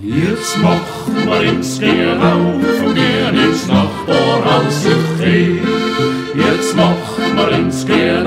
Jetzt mach mal ins Gehen auf und gehen ins Nachbarhaus ich geh. Jetzt mach mal ins Gehen